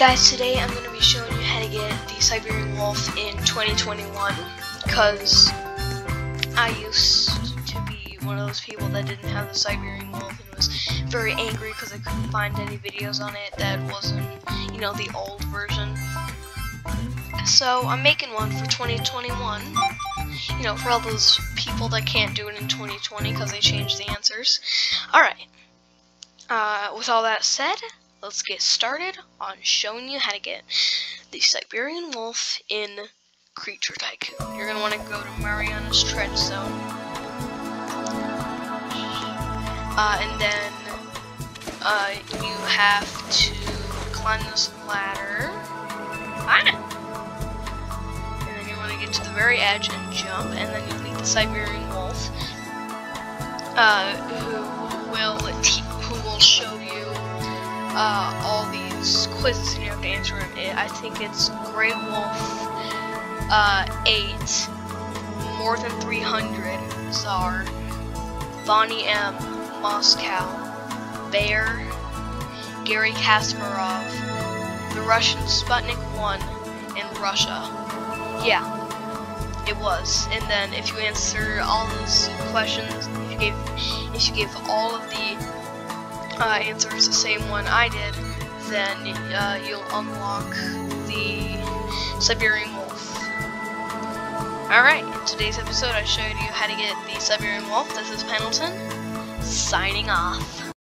guys, today I'm going to be showing you how to get the Siberian Wolf in 2021 because I used to be one of those people that didn't have the Siberian Wolf and was very angry because I couldn't find any videos on it that wasn't, you know, the old version. So I'm making one for 2021, you know, for all those people that can't do it in 2020 because they changed the answers. Alright, uh, with all that said, let's get started on showing you how to get the Siberian Wolf in Creature Tycoon. You're going to want to go to Mariana's Tread Zone. Uh, and then uh, you have to climb this ladder. Ah! And then you want to get to the very edge and jump, and then you'll meet the Siberian Wolf, uh, who will you uh, all these quizzes and you have to answer. It, I think it's Grey Wolf uh, 8, More Than 300, Tsar, Boney M, Moscow, Bear, Garry Kasparov, the Russian Sputnik 1, and Russia. Yeah, it was. And then if you answer all those questions, if you gave, if you gave all of the uh, answers the same one I did, then uh, you'll unlock the Siberian Wolf. Alright, in today's episode I showed you how to get the Siberian Wolf. This is Pendleton, signing off.